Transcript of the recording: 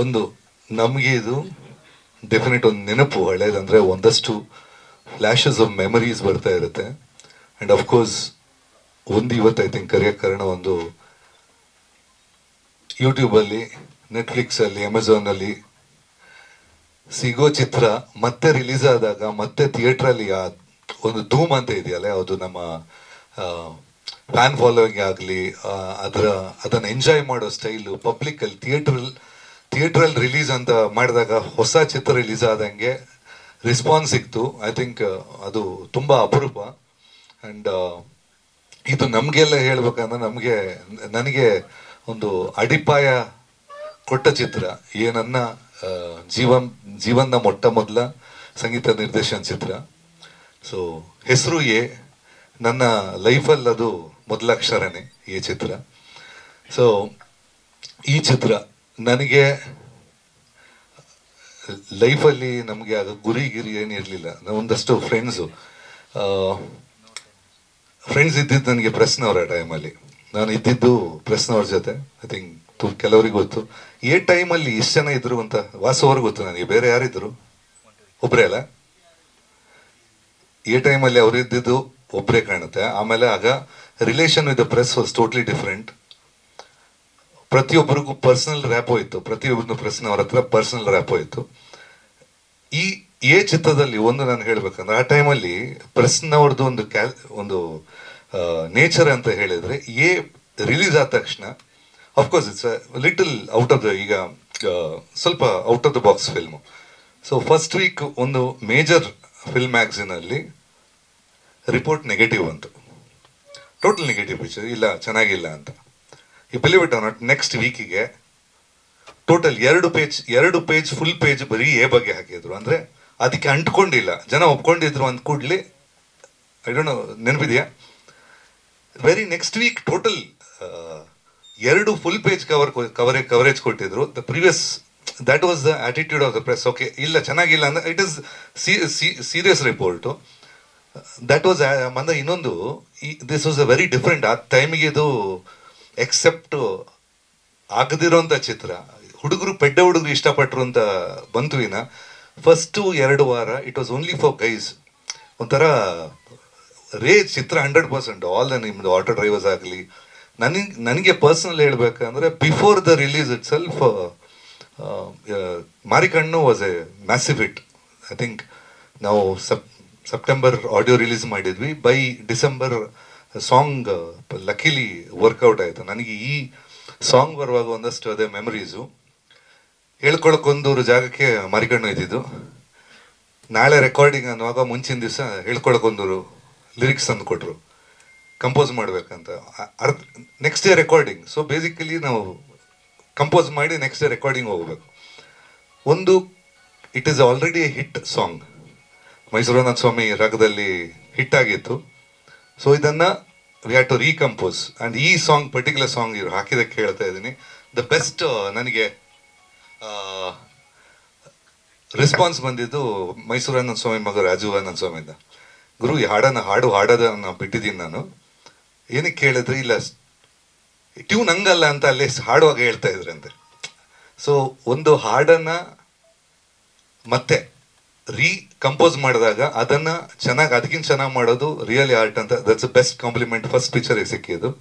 ಒಂದು ನಮಗೆ ಇದು ಡೆಫಿನೆಟ್ ಒಂದು ನೆನಪು ಹಳೇದಂದರೆ ಒಂದಷ್ಟು ಫ್ಲ್ಯಾಶಸ್ ಆಫ್ ಮೆಮರೀಸ್ ಬರ್ತಾ ಇರುತ್ತೆ. ಆ್ಯಂಡ್ ಅಫ್ಕೋರ್ಸ್ ಒಂದು ಇವತ್ತು ಐ ಥಿಂಕ್ ಕರೆಯೋಕ್ಕೆ ಕಾರಣ ಒಂದು ಯೂಟ್ಯೂಬಲ್ಲಿ ನೆಟ್ಫ್ಲಿಕ್ಸಲ್ಲಿ ಅಮೆಝಾನಲ್ಲಿ ಸಿಗೋ ಚಿತ್ರ ಮತ್ತೆ ರಿಲೀಸ್ ಆದಾಗ ಮತ್ತೆ ಥಿಯೇಟ್ರಲ್ಲಿ ಒಂದು ಧೂಮ್ ಅಂತ ಇದೆಯಲ್ಲ ಅದು ನಮ್ಮ ಫ್ಯಾನ್ ಫಾಲೋವಿಂಗ್ ಆಗಲಿ ಅದರ, ಅದನ್ನು ಎಂಜಾಯ್ ಮಾಡೋ ಸ್ಟೈಲು ಪಬ್ಲಿಕ್ಕಲ್ಲಿ ಥಿಯೇಟ್ರಲ್ಲಿ ಥಿಯೇಟ್ರಲ್ಲಿ ರಿಲೀಸ್ ಅಂತ ಮಾಡಿದಾಗ ಹೊಸ ಚಿತ್ರ ರಿಲೀಸ್ ಆದಂಗೆ ರೆಸ್ಪಾನ್ಸ್ ಸಿಕ್ತು. ಐ ಥಿಂಕ್ ಅದು ತುಂಬ ಅಪರೂಪ. ಆ್ಯಂಡ್ ಇದು ನಮಗೆಲ್ಲ ಹೇಳ್ಬೇಕಂದ್ರೆ ನಮಗೆ, ನನಗೆ ಒಂದು ಅಡಿಪಾಯ ಕೊಟ್ಟ ಚಿತ್ರ. ಏನನ್ನ ಜೀವನ್ ಜೀವನದ ಮೊಟ್ಟ ಮೊದಲ ಸಂಗೀತ ನಿರ್ದೇಶನ ಚಿತ್ರ. ಸೊ ಹೆಸರು ಎ, ನನ್ನ ಲೈಫಲ್ಲಿ ಅದು ಮೊದಲ ಅಕ್ಷರನೇ ಈ ಚಿತ್ರ. ಸೊ ಈ ಚಿತ್ರ ನನಗೆ ಲೈಫಲ್ಲಿ ನಮಗೆ ಅದು ಗುರಿ ಗಿರಿ ಏನಿರಲಿಲ್ಲ ಒಂದಷ್ಟು ಫ್ರೆಂಡ್ಸು ಫ್ರೆಂಡ್ಸ್ ಇದ್ದಿದ್ದು ನನಗೆ ಪ್ರೆಸ್ನವ್ರ ಟೈಮಲ್ಲಿ ನಾನು ಇದ್ದಿದ್ದು ಪ್ರೆಸ್ನವ್ರ ಜೊತೆ. ಐ ಥಿಂಕ್ ತು ಕೆಲವರಿಗೆ ಗೊತ್ತು. ಏ ಟೈಮಲ್ಲಿ ಇಷ್ಟು ಜನ ಇದ್ರು ಅಂತ ವಾಸವ್ರಿಗೆ ಗೊತ್ತು ನನಗೆ. ಬೇರೆ ಯಾರಿದ್ರು? ಒಬ್ಬರೇ ಅಲ್ಲ? ಈ ಟೈಮಲ್ಲಿ ಅವರು ಇದ್ದಿದ್ದು ಒಬ್ಬರೇ ಕಾಣುತ್ತೆ. ಆಮೇಲೆ ಆಗ relation with the press was totally different ಪ್ರತಿಯೊಬ್ಬರಿಗೂ ಪರ್ಸನಲ್ ರ್ಯಾಪೋ ಇತ್ತು ಪ್ರತಿಯೊಬ್ಬರನ್ನು ಅವ್ರ ಹತ್ರ ಪರ್ಸನಲ್ ರ್ಯಾಪೋ ಇತ್ತು ಈ ಎ ಚಿತ್ರದಲ್ಲಿ ಒಂದು ನಾನು ಹೇಳ್ಬೇಕಂದ್ರೆ, ಆ ಟೈಮಲ್ಲಿ ಪ್ರೆಸ್ನವ್ರದ್ದು ಒಂದು ಕ್ಯಾಲ್ ಒಂದು ನೇಚರ್ ಅಂತ ಹೇಳಿದ್ರೆ ಎ ರಿಲೀಸ್ ಆದ ತಕ್ಷಣ of course it's little out of the ಈಗ ಸ್ವಲ್ಪ out of the box film so first week ಒಂದು ಮೇಜರ್ ಫಿಲ್ಮ್ ಮ್ಯಾಗ್ಝಿನಲ್ಲಿ ರಿಪೋರ್ಟ್ ನೆಗೆಟಿವ್ ಅಂತ ಟೋಟಲ್ ನೆಗೆಟಿವ್ ಪಿಕ್ಚರ್ ಇಲ್ಲ, ಚೆನ್ನಾಗಿಲ್ಲ ಅಂತ. ಈ ಬಿಲಿವ್ ಇಟ್ ನಾಟ್ ನೆಕ್ಸ್ಟ್ ವೀಕಿಗೆ ಟೋಟಲ್ ಎರಡು ಪೇಜ್ ಎರಡು ಪೇಜ್ ಫುಲ್ ಪೇಜ್ ಬರೀ ಎ ಬಗ್ಗೆ ಹಾಕಿದ್ರು. ಅಂದರೆ ಅದಕ್ಕೆ ಅಂಟ್ಕೊಂಡಿಲ್ಲ. ಜನ ಒಪ್ಕೊಂಡಿದ್ರು ಅಂದ ಕೂಡಲಿ ಐ ಡೋಂಟ್ ನೋ ನೆನಪಿದೆಯಾ? ವೆರಿ ನೆಕ್ಸ್ಟ್ ವೀಕ್ ಟೋಟಲ್ ಎರಡು ಫುಲ್ ಪೇಜ್ ಕವರ್ ಕವರೇ ಕವರೇಜ್ ಕೊಟ್ಟಿದ್ರು. The previous that was the attitude of the press okay ಇಲ್ಲ, ಚೆನ್ನಾಗಿಲ್ಲ ಅಂದರೆ it is serious report that was ಮಂದ ಇನ್ನೊಂದು this was a very different ಆ ಟೈಮಿಗೆ ಇದು ಎಕ್ಸೆಪ್ಟ್ ಆಗದಿರೋಂಥ ಚಿತ್ರ. ಹುಡುಗರು ಪೆಡ್ಡ ಹುಡುಗರು ಇಷ್ಟಪಟ್ಟರು ಅಂತ ಬಂತು ವಿನ ಫಸ್ಟು ಎರಡು ವಾರ it was only for guys ಒಂಥರ ರೇ ಚಿತ್ರ ಹಂಡ್ರೆಡ್ ಪರ್ಸೆಂಟ್ ಆಲ್ ದ ನಿಮ್ದು ಆಟೋ ಡ್ರೈವರ್ಸ್ ಆಗಲಿ. ನನಗೆ ನನಗೆ ಪರ್ಸ್ನಲ್ ಹೇಳಬೇಕಂದ್ರೆ before the release itself ಮಾರಿಕಣ್ಣು was a massive it I think ನಾವು ಸಪ್ ಸೆಪ್ಟೆಂಬರ್ ಆಡಿಯೋ ರಿಲೀಸ್ ಮಾಡಿದ್ವಿ. By December song luckily work out ಆಯಿತು. ನನಗೆ ಈ ಸಾಂಗ್ ಬರುವಾಗ ಒಂದಷ್ಟು ಅದೇ ಮೆಮರೀಸು ಹೇಳ್ಕೊಳಕ್ಕೊಂದೂರು ಜಾಗಕ್ಕೆ ಮರಿಕಣ್ಣು ಇದ್ದಿದ್ದು. ನಾಳೆ ರೆಕಾರ್ಡಿಂಗ್ ಅನ್ನುವಾಗ ಮುಂಚಿನ ದಿವಸ ಹೇಳ್ಕೊಳಕ್ಕೊಂದೂರು ಲಿರಿಕ್ಸ್ ತಂದು ಕೊಟ್ಟರು ಕಂಪೋಸ್ ಮಾಡಬೇಕಂತ. ಅರ್ಧ next day recording so basically ನಾವು ಕಂಪೋಸ್ ಮಾಡಿ ನೆಕ್ಸ್ಟ್ ಡೇ ರೆಕಾರ್ಡಿಂಗ್ ಹೋಗ್ಬೇಕು. ಒಂದು it is already hit song ಮೈಸೂರನಾಥ ಸ್ವಾಮಿ ರಾಗದಲ್ಲಿ ಹಿಟ್ ಆಗಿತ್ತು. ಸೊ ಇದನ್ನ we had to recompose and ಈ ಸಾಂಗ್ ಪರ್ಟಿಕ್ಯುಲರ್ ಸಾಂಗ್ ಇವ್ರು ಹಾಕಿದಕ್ಕೆ ಹೇಳ್ತಾ ಇದ್ದೀನಿ. ದ ಬೆಸ್ಟ್ ನನಗೆ ರೆಸ್ಪಾನ್ಸ್ ಬಂದಿದ್ದು ಮೈಸೂರು ಮೈಸೂರಾನಂದ ಸ್ವಾಮಿ ಮಗ ರಾಜು ಆನಂದ ಸ್ವಾಮಿಯಿಂದ ಗುರು, ಈ ಹಾಡನ್ನು ಹಾಡು ಹಾಡೋದನ್ನ ಬಿಟ್ಟಿದ್ದೀನಿ ನಾನು. ಏನಕ್ಕೆ ಕೇಳಿದ್ರೆ, ಇಲ್ಲ ಟ್ಯೂನ್ ಹಂಗಲ್ಲ ಅಂತ ಅಲ್ಲಿ ಹಾಡುವಾಗ ಹೇಳ್ತಾ ಇದ್ರಂತೆ. ಸೊ ಒಂದು ಹಾಡನ್ನು ಮತ್ತೆ ರೀ ಕಂಪೋಸ್ ಮಾಡಿದಾಗ ಅದನ್ನ ಚೆನ್ನಾಗಿ ಅದಕ್ಕಿಂತ ಚೆನ್ನಾಗಿ ಮಾಡೋದು ರಿಯಲಿ ಆರ್ಟ್ ಅಂತ. That's best compliment first picture ಸಿಕ್ಕಿದ್ದು.